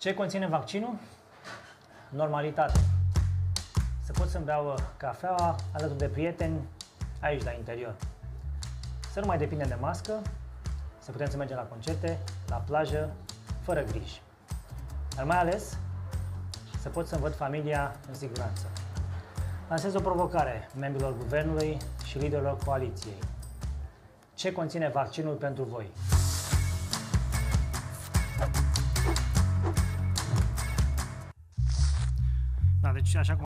Ce conține vaccinul? Normalitate. Să pot să-mi beau cafeaua alături de prieteni aici la interior. Să nu mai depindem de mască, să putem să mergem la concerte, la plajă, fără griji. Dar mai ales să pot să-mi văd familia în siguranță. Lansez o provocare membrilor guvernului și liderilor coaliției. Ce conține vaccinul pentru voi? Da, deci așa cum